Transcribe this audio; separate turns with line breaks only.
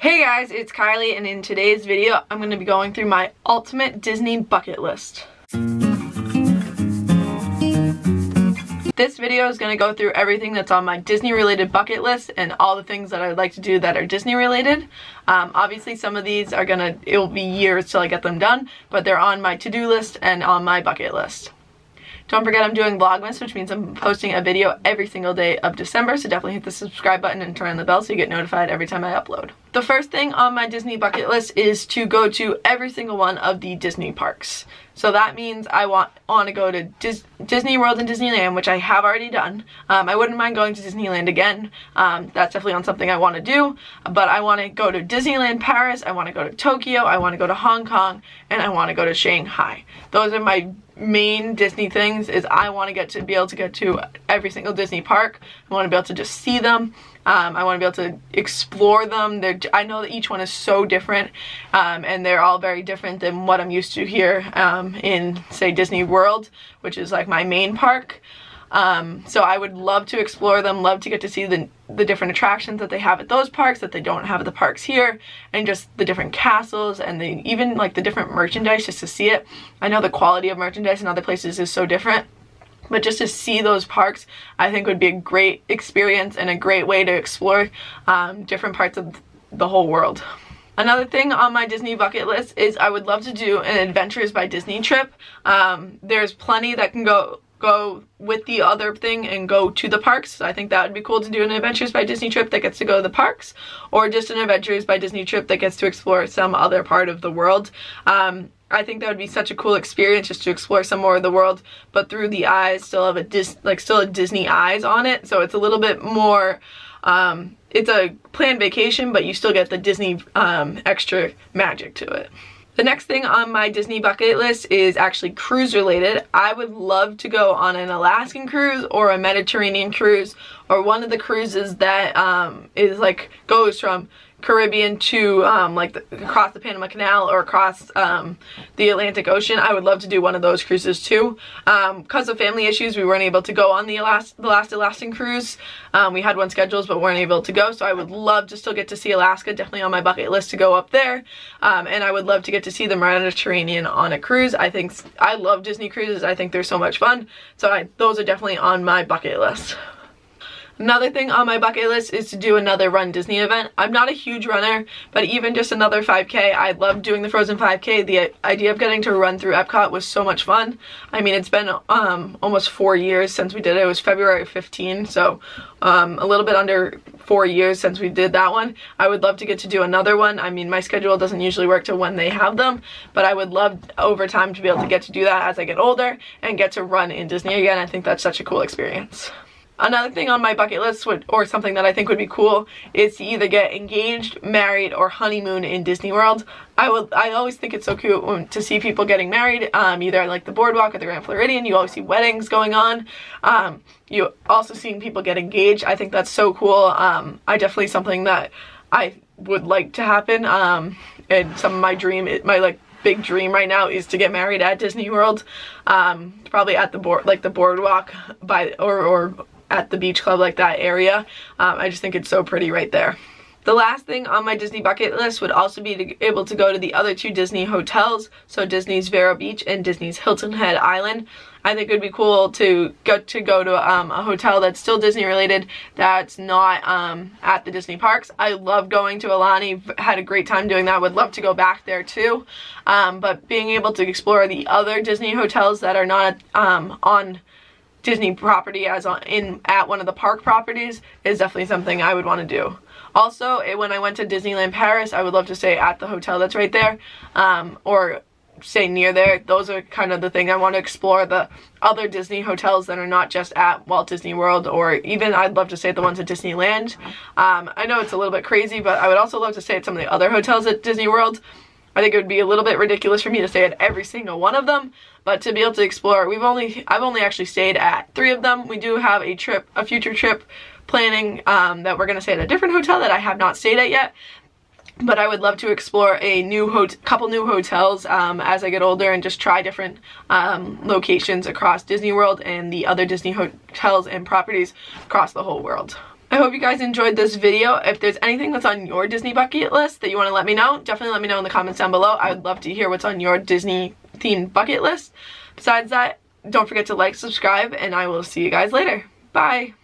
Hey guys, it's Kiley and in today's video I'm going to be going through my ultimate Disney bucket list. This video is going to go through everything that's on my Disney related bucket list and all the things that I'd like to do that are Disney related. Um, obviously some of these are going to, it will be years till I get them done, but they're on my to-do list and on my bucket list. Don't forget I'm doing Vlogmas, which means I'm posting a video every single day of December, so definitely hit the subscribe button and turn on the bell so you get notified every time I upload. The first thing on my Disney bucket list is to go to every single one of the Disney parks. So that means I want, want to go to Dis Disney World and Disneyland, which I have already done. Um, I wouldn't mind going to Disneyland again. Um, that's definitely on something I want to do. But I want to go to Disneyland Paris, I want to go to Tokyo, I want to go to Hong Kong, and I want to go to Shanghai. Those are my main Disney things is I want to get to be able to get to every single Disney park. I want to be able to just see them. Um, I want to be able to explore them. They're, I know that each one is so different um, and they're all very different than what I'm used to here um, in, say, Disney World, which is like my main park. Um, so I would love to explore them, love to get to see the, the different attractions that they have at those parks that they don't have at the parks here, and just the different castles and the even like the different merchandise just to see it. I know the quality of merchandise in other places is so different, but just to see those parks I think would be a great experience and a great way to explore um, different parts of the whole world. Another thing on my Disney bucket list is I would love to do an Adventures by Disney trip. Um, there's plenty that can go go with the other thing and go to the parks. So I think that would be cool to do an Adventures by Disney trip that gets to go to the parks or just an Adventures by Disney trip that gets to explore some other part of the world. Um, I think that would be such a cool experience just to explore some more of the world, but through the eyes, still have a Dis like still a Disney eyes on it. So it's a little bit more, um, it's a planned vacation, but you still get the Disney um, extra magic to it. The next thing on my Disney bucket list is actually cruise related. I would love to go on an Alaskan cruise or a Mediterranean cruise or one of the cruises that um, is like goes from Caribbean to um, like the, across the Panama Canal or across um, the Atlantic Ocean. I would love to do one of those cruises too. Um, because of family issues, we weren't able to go on the, last the last Alaskan cruise. Um, we had one scheduled but weren't able to go. So I would love to still get to see Alaska. Definitely on my bucket list to go up there. Um, and I would love to get to see the Mediterranean on a cruise. I think I love Disney cruises. I think they're so much fun. So I, those are definitely on my bucket list. Another thing on my bucket list is to do another Run Disney event. I'm not a huge runner, but even just another 5K, I love doing the Frozen 5K. The idea of getting to run through Epcot was so much fun. I mean, it's been um, almost four years since we did it. It was February 15, so um, a little bit under four years since we did that one. I would love to get to do another one. I mean, my schedule doesn't usually work to when they have them, but I would love over time to be able to get to do that as I get older and get to run in Disney again. I think that's such a cool experience. Another thing on my bucket list would, or something that I think would be cool is to either get engaged, married, or honeymoon in Disney World. I would I always think it's so cute to see people getting married, um, either like the boardwalk or the Grand Floridian. You always see weddings going on. Um, you also seeing people get engaged. I think that's so cool. Um, I definitely something that I would like to happen. Um, and some of my dream, my like big dream right now is to get married at Disney World. Um, probably at the board, like the boardwalk by or or at the beach club like that area. Um, I just think it's so pretty right there. The last thing on my Disney bucket list would also be to able to go to the other two Disney hotels, so Disney's Vero Beach and Disney's Hilton Head Island. I think it would be cool to go to go to um, a hotel that's still Disney related, that's not um, at the Disney parks. I love going to Aulani, had a great time doing that, would love to go back there too. Um, but being able to explore the other Disney hotels that are not um, on Disney property as on, in at one of the park properties is definitely something I would want to do. Also, when I went to Disneyland Paris, I would love to stay at the hotel that's right there, um, or stay near there. Those are kind of the thing I want to explore the other Disney hotels that are not just at Walt Disney World or even I'd love to stay at the ones at Disneyland. Um, I know it's a little bit crazy, but I would also love to stay at some of the other hotels at Disney World. I think it would be a little bit ridiculous for me to stay at every single one of them, but to be able to explore, we've only, I've only actually stayed at three of them. We do have a trip, a future trip planning um, that we're going to stay at a different hotel that I have not stayed at yet. But I would love to explore a new couple new hotels um, as I get older and just try different um, locations across Disney World and the other Disney hotels and properties across the whole world. I hope you guys enjoyed this video. If there's anything that's on your Disney bucket list that you want to let me know, definitely let me know in the comments down below. I would love to hear what's on your Disney themed bucket list. Besides that, don't forget to like, subscribe, and I will see you guys later. Bye!